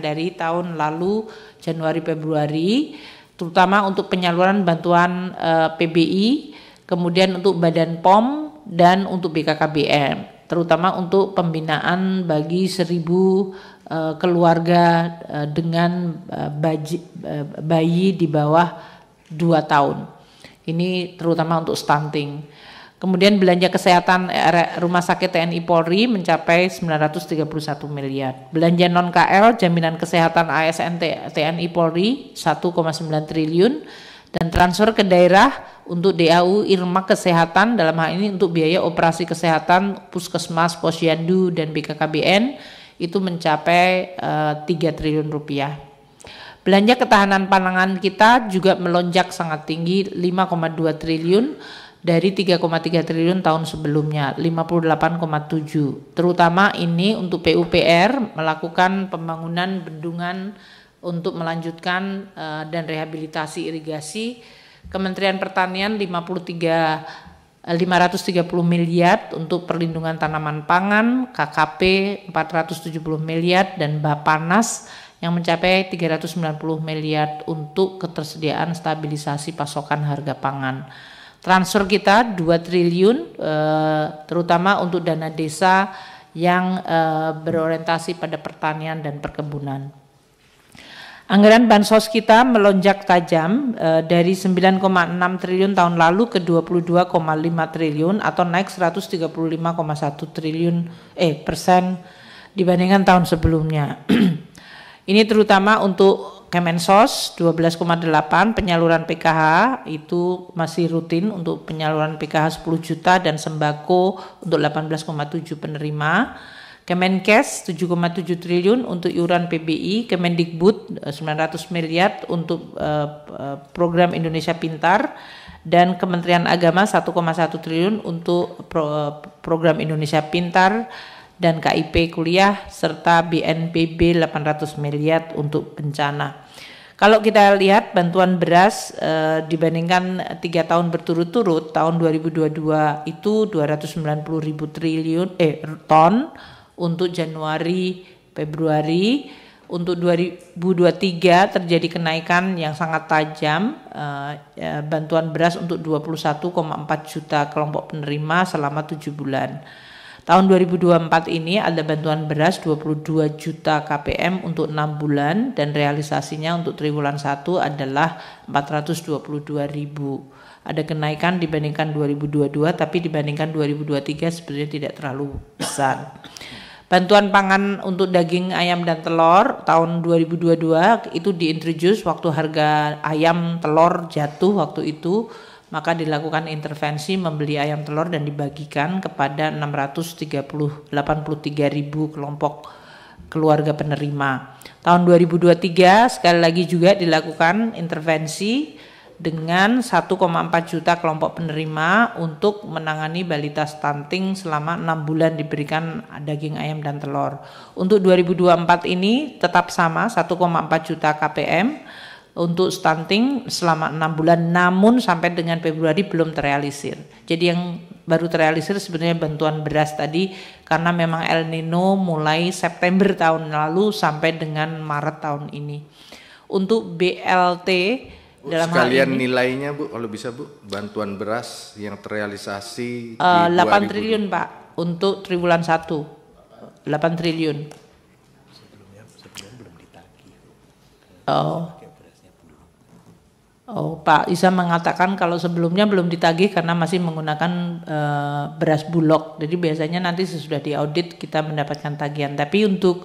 dari tahun lalu Januari Februari, terutama untuk penyaluran bantuan eh, PBI, kemudian untuk Badan POM dan untuk BKKBM, terutama untuk pembinaan bagi seribu uh, keluarga uh, dengan uh, baji, uh, bayi di bawah dua tahun. Ini terutama untuk stunting. Kemudian belanja kesehatan Rumah Sakit TNI Polri mencapai 931 miliar. Belanja non KL jaminan kesehatan ASN TNI Polri 1,9 triliun dan transfer ke daerah untuk DAU Irma Kesehatan dalam hal ini untuk biaya operasi kesehatan Puskesmas, Posyandu dan BKKBN itu mencapai uh, eh, 3 triliun rupiah. Belanja ketahanan pangan kita juga melonjak sangat tinggi 5,2 triliun dari 3,3 triliun tahun sebelumnya 58,7 terutama ini untuk PUPR melakukan pembangunan bendungan untuk melanjutkan uh, dan rehabilitasi irigasi. Kementerian Pertanian 53 530 eh, miliar untuk perlindungan tanaman pangan, KKP 470 miliar dan Bapanas yang mencapai 390 miliar untuk ketersediaan stabilisasi pasokan harga pangan transfer kita 2 triliun eh, terutama untuk dana desa yang eh, berorientasi pada pertanian dan perkebunan. Anggaran bansos kita melonjak tajam eh, dari 9,6 triliun tahun lalu ke 22,5 triliun atau naik 135,1 triliun eh persen dibandingkan tahun sebelumnya. Ini terutama untuk Kemensos 12,8 penyaluran PKH itu masih rutin untuk penyaluran PKH 10 juta dan sembako untuk 18,7 penerima. Kemenkes 7,7 triliun untuk iuran PBI, Kemendikbud 900 eh, miliar untuk uh, program Indonesia Pintar dan Kementerian Agama 1,1 triliun untuk pro, program Indonesia Pintar dan KIP kuliah serta BNPB 800 miliar untuk bencana. Kalau kita lihat bantuan beras e, dibandingkan tiga tahun berturut-turut tahun 2022 itu 290 ribu triliun eh ton untuk Januari Februari untuk 2023 terjadi kenaikan yang sangat tajam e, e, bantuan beras untuk 21,4 juta kelompok penerima selama tujuh bulan. Tahun 2024 ini ada bantuan beras 22 juta KPM untuk 6 bulan dan realisasinya untuk triwulan 1 adalah 422 ribu. Ada kenaikan dibandingkan 2022 tapi dibandingkan 2023 sebenarnya tidak terlalu besar. Bantuan pangan untuk daging ayam dan telur tahun 2022 itu diintroduce waktu harga ayam telur jatuh waktu itu maka dilakukan intervensi membeli ayam telur dan dibagikan kepada 630 83 ribu kelompok keluarga penerima. Tahun 2023 sekali lagi juga dilakukan intervensi dengan 1,4 juta kelompok penerima untuk menangani balita stunting selama 6 bulan diberikan daging ayam dan telur. Untuk 2024 ini tetap sama 1,4 juta KPM untuk stunting selama enam bulan namun sampai dengan Februari belum terrealisir. Jadi yang baru terrealisir sebenarnya bantuan beras tadi karena memang El Nino mulai September tahun lalu sampai dengan Maret tahun ini. Untuk BLT Bu, dalam sekalian hal ini, nilainya Bu kalau bisa Bu bantuan beras yang terrealisasi uh, 8 2000. triliun Pak untuk triwulan 1. 8 triliun. Sebelumnya sebelum belum ditagih. Oh. Oh, Pak Isa mengatakan kalau sebelumnya belum ditagih karena masih menggunakan uh, beras bulog. Jadi biasanya nanti sesudah diaudit kita mendapatkan tagihan. Tapi untuk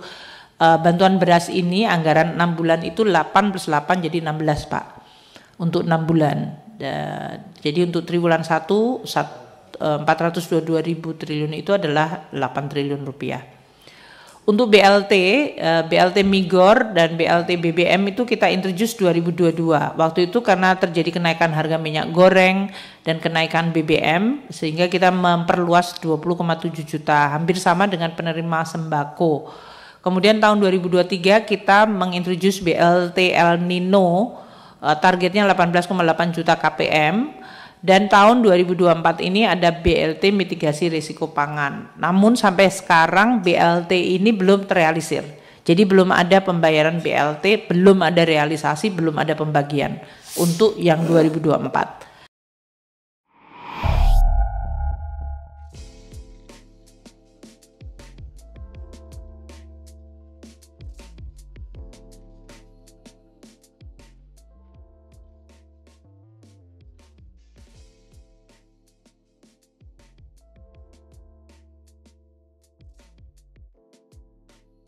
uh, bantuan beras ini anggaran 6 bulan itu 8 plus 8 jadi 16, Pak. Untuk 6 bulan. Uh, jadi untuk triwulan 1 422 ribu triliun itu adalah 8 triliun rupiah. Untuk BLT, eh, BLT Migor dan BLT BBM itu kita introduce 2022. Waktu itu karena terjadi kenaikan harga minyak goreng dan kenaikan BBM sehingga kita memperluas 20,7 juta, hampir sama dengan penerima sembako. Kemudian tahun 2023 kita mengintroduce BLT El Nino eh, targetnya 18,8 juta KPM dan tahun 2024 ini ada BLT mitigasi risiko pangan. Namun sampai sekarang BLT ini belum terrealisir. Jadi belum ada pembayaran BLT, belum ada realisasi, belum ada pembagian untuk yang 2024.